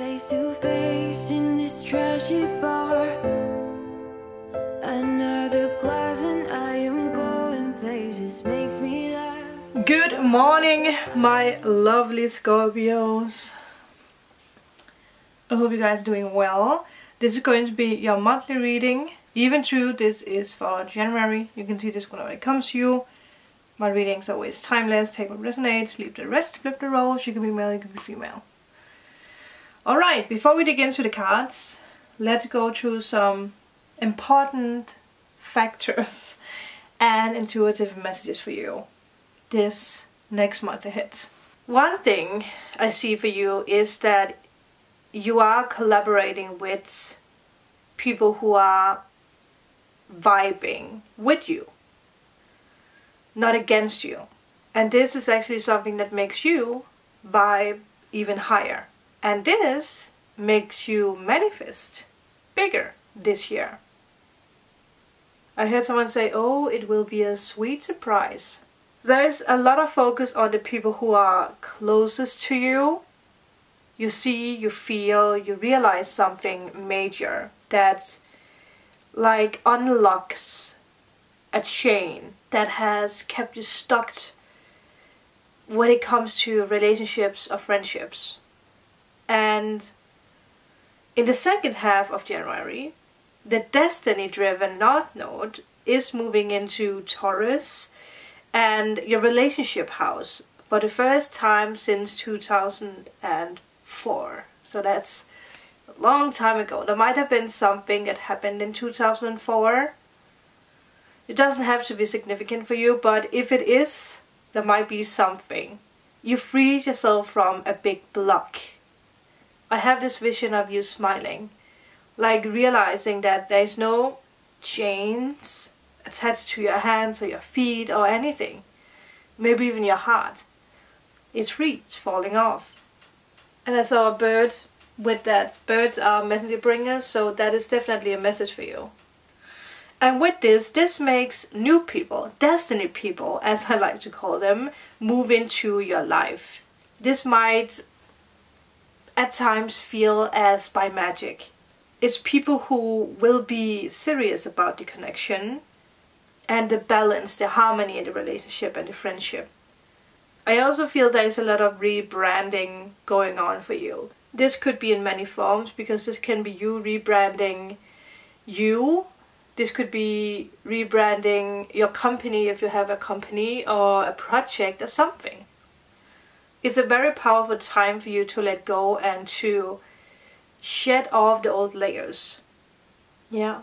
Face to face in this bar. Another glass and I am going places, makes me laugh. Good morning, my lovely Scorpios. I hope you guys are doing well. This is going to be your monthly reading. Even true, this is for January. You can see this whenever it comes to you. My readings always timeless. Take what resonates, leave the rest, flip the roles. You can be male, you can be female. Alright, before we dig into the cards, let's go through some important factors and intuitive messages for you this next month ahead. One thing I see for you is that you are collaborating with people who are vibing with you, not against you. And this is actually something that makes you vibe even higher. And this makes you manifest bigger this year. I heard someone say, oh, it will be a sweet surprise. There's a lot of focus on the people who are closest to you. You see, you feel, you realize something major that like unlocks a chain that has kept you stuck when it comes to relationships or friendships. And in the second half of January, the destiny driven North Node is moving into Taurus and your relationship house for the first time since 2004. So that's a long time ago. There might have been something that happened in 2004. It doesn't have to be significant for you, but if it is, there might be something. You freed yourself from a big block. I have this vision of you smiling, like realizing that there's no chains attached to your hands or your feet or anything. Maybe even your heart. It's free, it's falling off. And I saw a bird with that. Birds are messenger bringers, so that is definitely a message for you. And with this, this makes new people, destiny people, as I like to call them, move into your life. This might at times feel as by magic. It's people who will be serious about the connection and the balance, the harmony in the relationship and the friendship. I also feel there is a lot of rebranding going on for you. This could be in many forms because this can be you rebranding you. This could be rebranding your company if you have a company or a project or something it's a very powerful time for you to let go and to shed off the old layers. Yeah.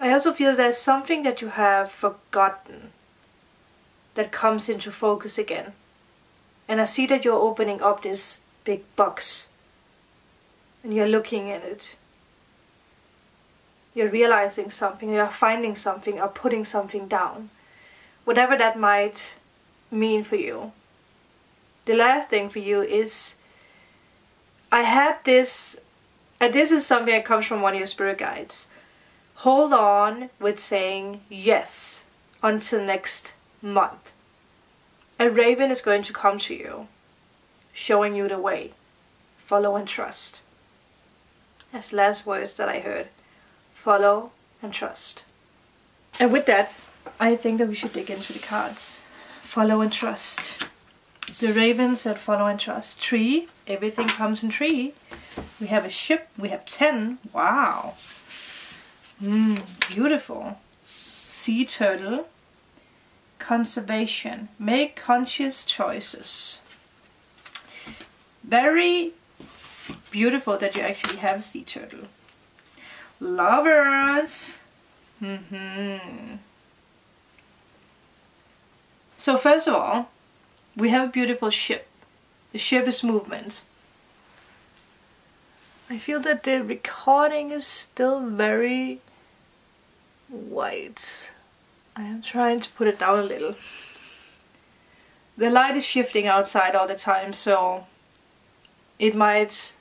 I also feel there's something that you have forgotten that comes into focus again. And I see that you're opening up this big box and you're looking at it. You're realizing something, you're finding something, or putting something down. Whatever that might mean for you the last thing for you is I had this, and this is something that comes from one of your spirit guides. Hold on with saying yes until next month. A raven is going to come to you, showing you the way. Follow and trust. As last words that I heard. Follow and trust. And with that, I think that we should dig into the cards. Follow and trust. The ravens that follow and trust. Tree. Everything comes in tree. We have a ship. We have ten. Wow. Mmm, beautiful. Sea turtle. Conservation. Make conscious choices. Very beautiful that you actually have sea turtle. Lovers. Mm hmm So first of all, we have a beautiful ship. The ship is movement. I feel that the recording is still very white. I am trying to put it down a little. The light is shifting outside all the time, so it might...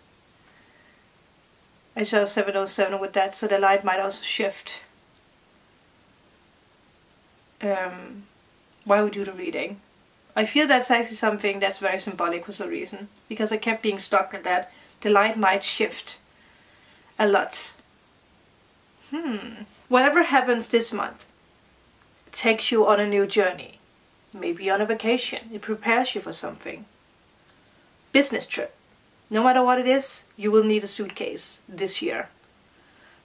I saw 707 with that, so the light might also shift. Um, while we do the reading. I feel that's actually something that's very symbolic for some reason. Because I kept being stuck in that. The light might shift a lot. Hmm. Whatever happens this month takes you on a new journey. Maybe on a vacation. It prepares you for something. Business trip. No matter what it is, you will need a suitcase this year.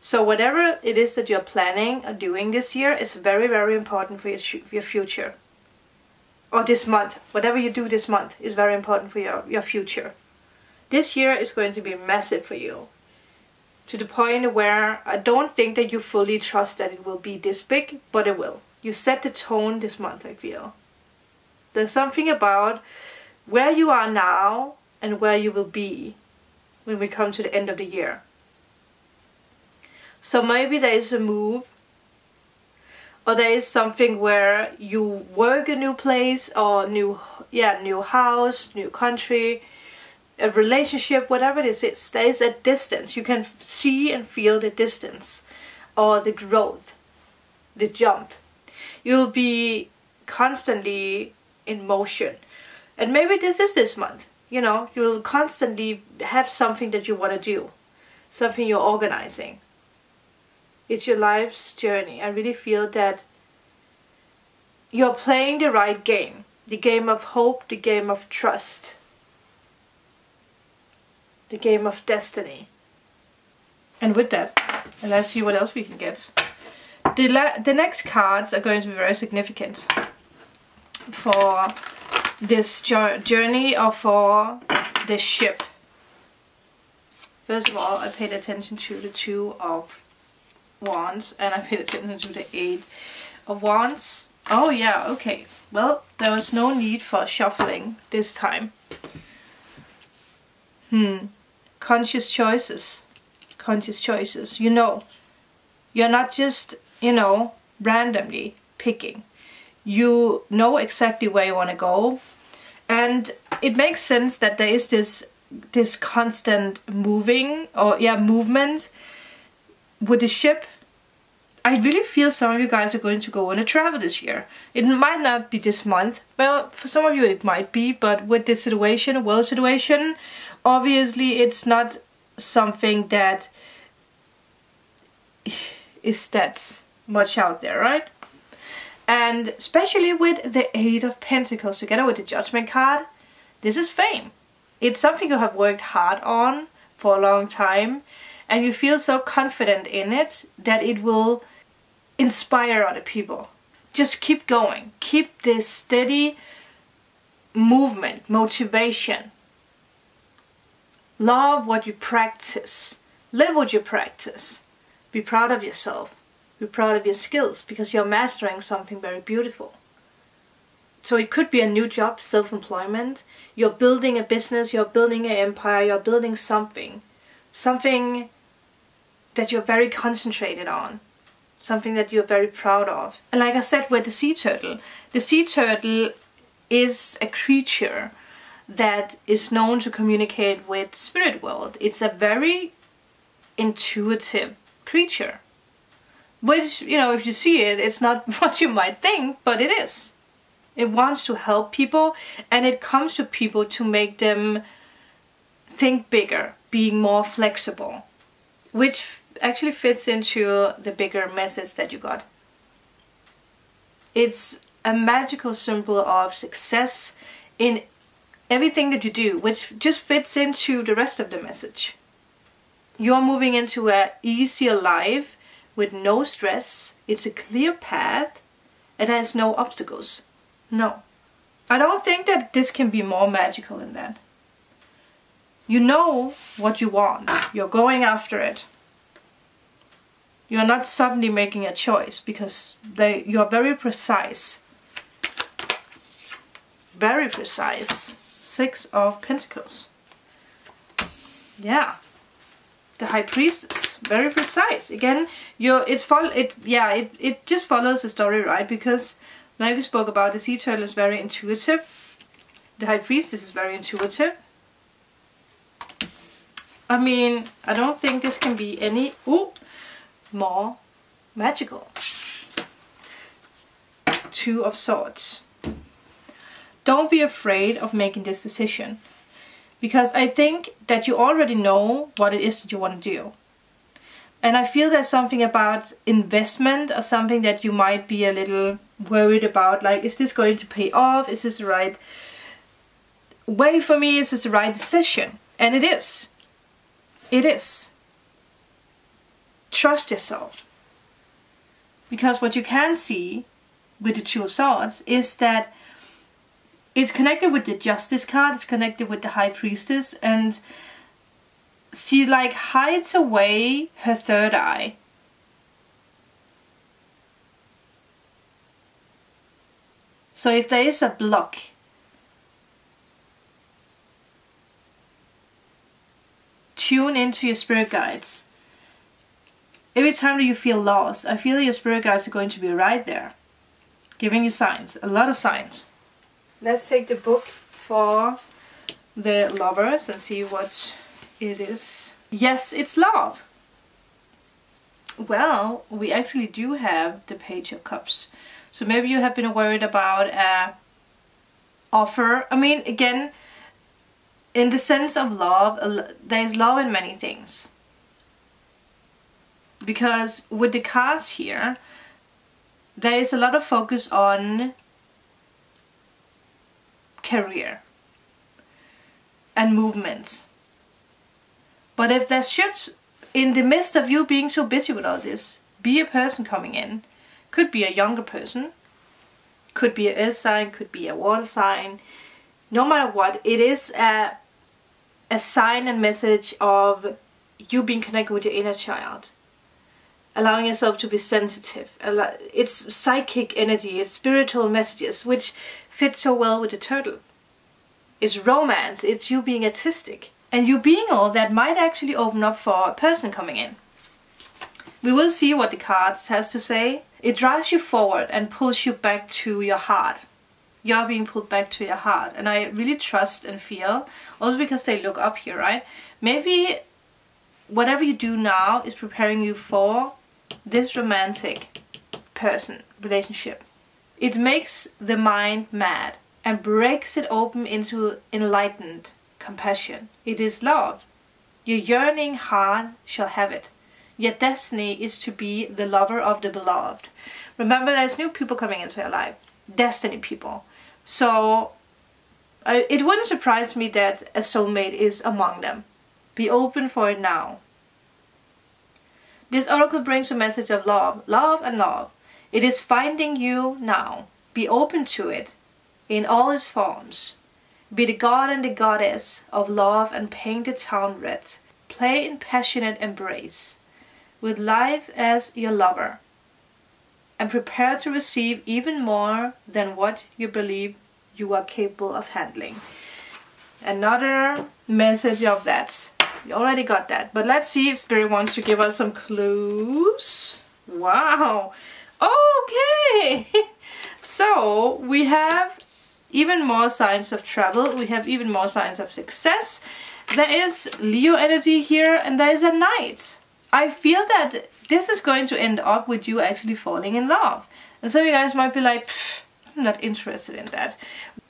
So whatever it is that you're planning or doing this year is very, very important for your, your future. Or this month. Whatever you do this month is very important for your, your future. This year is going to be massive for you. To the point where I don't think that you fully trust that it will be this big, but it will. You set the tone this month, I feel. There's something about where you are now and where you will be when we come to the end of the year. So maybe there is a move or there is something where you work a new place or new yeah new house new country a relationship whatever it is it stays at distance. You can see and feel the distance or the growth the jump. You'll be constantly in motion. And maybe this is this month you know you'll constantly have something that you want to do something you're organizing it's your life's journey. I really feel that you're playing the right game. The game of hope, the game of trust. The game of destiny. And with that, let's see what else we can get. The, the next cards are going to be very significant for this journey or for this ship. First of all, I paid attention to the two of wands and I paid attention to the eight of wands. Oh yeah, okay. Well, there was no need for shuffling this time. Hmm. Conscious choices. Conscious choices. You know, you're not just, you know, randomly picking. You know exactly where you want to go. And it makes sense that there is this this constant moving or yeah movement with the ship, I really feel some of you guys are going to go on a travel this year. It might not be this month. Well, for some of you it might be, but with this situation, a world situation, obviously it's not something that is that much out there, right? And especially with the Eight of Pentacles together with the Judgment card, this is fame. It's something you have worked hard on for a long time and you feel so confident in it that it will inspire other people. Just keep going. Keep this steady movement, motivation. Love what you practice. Live what you practice. Be proud of yourself. Be proud of your skills because you're mastering something very beautiful. So it could be a new job, self-employment. You're building a business, you're building an empire, you're building something. Something that you're very concentrated on something that you're very proud of. And like I said with the sea turtle, the sea turtle is a creature that is known to communicate with spirit world. It's a very intuitive creature. Which, you know, if you see it, it's not what you might think, but it is. It wants to help people and it comes to people to make them think bigger, being more flexible. Which actually fits into the bigger message that you got. It's a magical symbol of success in everything that you do, which just fits into the rest of the message. You're moving into a easier life with no stress. It's a clear path. It has no obstacles. No. I don't think that this can be more magical than that. You know what you want. You're going after it. You are not suddenly making a choice because they you are very precise. Very precise. Six of Pentacles. Yeah. The High Priestess. Very precise. Again, you're it's follow it yeah, it, it just follows the story, right? Because like we spoke about, the sea turtle is very intuitive. The High Priestess is very intuitive. I mean, I don't think this can be any... Ooh, more magical. Two of Swords. don't be afraid of making this decision. Because I think that you already know what it is that you want to do. And I feel there's something about investment or something that you might be a little worried about. Like, is this going to pay off? Is this the right way for me? Is this the right decision? And it is. It is. Trust yourself. Because what you can see with the Two Swords is that it's connected with the Justice card, it's connected with the High Priestess, and she like hides away her third eye. So if there is a block, tune into your spirit guides. Every time that you feel lost, I feel that your spirit guides are going to be right there, giving you signs, a lot of signs. Let's take the book for the lovers and see what it is. Yes, it's love. Well, we actually do have the Page of Cups. So maybe you have been worried about a offer. I mean, again, in the sense of love, there's love in many things. Because with the cards here, there is a lot of focus on career and movements. But if there should, in the midst of you being so busy with all this, be a person coming in, could be a younger person, could be a earth sign, could be a water sign, no matter what, it is a, a sign and message of you being connected with your inner child. Allowing yourself to be sensitive. It's psychic energy, it's spiritual messages, which fit so well with the turtle. It's romance, it's you being artistic. And you being all that might actually open up for a person coming in. We will see what the cards has to say. It drives you forward and pulls you back to your heart. You're being pulled back to your heart. And I really trust and feel, also because they look up here, right? Maybe whatever you do now is preparing you for this romantic person, relationship. It makes the mind mad and breaks it open into enlightened compassion. It is love. Your yearning heart shall have it. Your destiny is to be the lover of the beloved. Remember, there's new people coming into your life. Destiny people. So, uh, it wouldn't surprise me that a soulmate is among them. Be open for it now. This oracle brings a message of love, love and love. It is finding you now. Be open to it in all its forms. Be the god and the goddess of love and paint the town red. Play in passionate embrace, with life as your lover, and prepare to receive even more than what you believe you are capable of handling. Another message of that. You already got that. But let's see if Spirit wants to give us some clues. Wow. Okay. so we have even more signs of travel. We have even more signs of success. There is Leo energy here and there is a knight. I feel that this is going to end up with you actually falling in love. And some of you guys might be like, I'm not interested in that.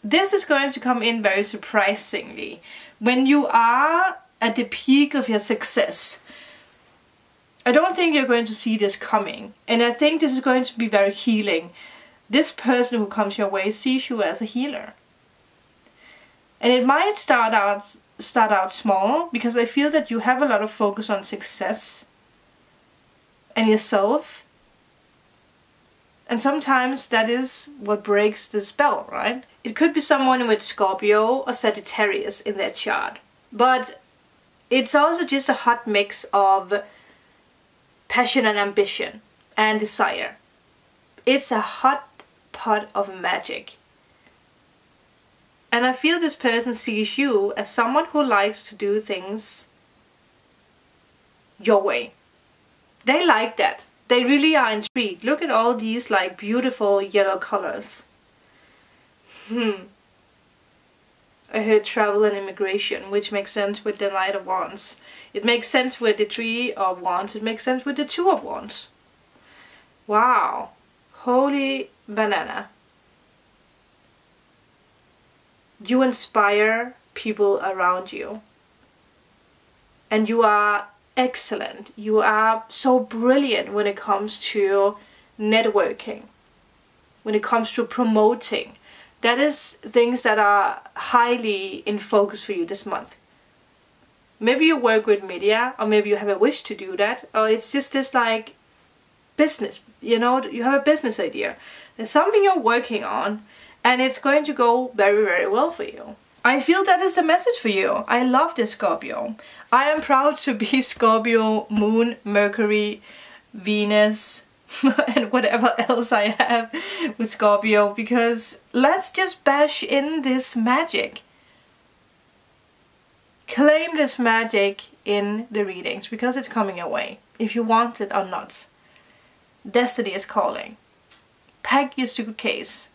This is going to come in very surprisingly. When you are at the peak of your success, I don't think you're going to see this coming. And I think this is going to be very healing this person who comes your way sees you as a healer. And it might start out start out small because I feel that you have a lot of focus on success and yourself. And sometimes that is what breaks the spell, right? It could be someone with Scorpio or Sagittarius in their chart. But it's also just a hot mix of passion and ambition and desire. It's a hot pot of magic. And I feel this person sees you as someone who likes to do things your way. They like that. They really are intrigued. Look at all these like beautiful yellow colors. Hmm. I heard travel and immigration, which makes sense with the Knight of Wands. It makes sense with the Three of Wands. It makes sense with the Two of Wands. Wow. Holy banana. you inspire people around you. And you are excellent. You are so brilliant when it comes to networking, when it comes to promoting. That is things that are highly in focus for you this month. Maybe you work with media, or maybe you have a wish to do that, or it's just this like business, you know, you have a business idea. There's something you're working on, and it's going to go very, very well for you. I feel that is a message for you. I love this Scorpio. I am proud to be Scorpio, Moon, Mercury, Venus, and whatever else I have with Scorpio because let's just bash in this magic. Claim this magic in the readings because it's coming your way, if you want it or not. Destiny is calling. Pack your suitcase.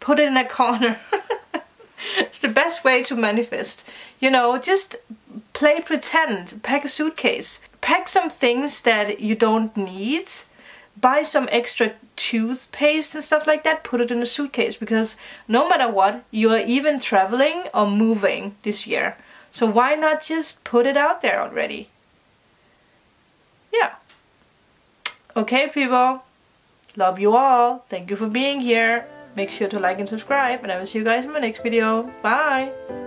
Put it in a corner. it's the best way to manifest. You know, just play pretend. Pack a suitcase. Pack some things that you don't need. Buy some extra toothpaste and stuff like that. Put it in a suitcase because no matter what, you are even traveling or moving this year. So why not just put it out there already? Yeah. Okay, people. Love you all. Thank you for being here. Make sure to like and subscribe, and I will see you guys in my next video. Bye!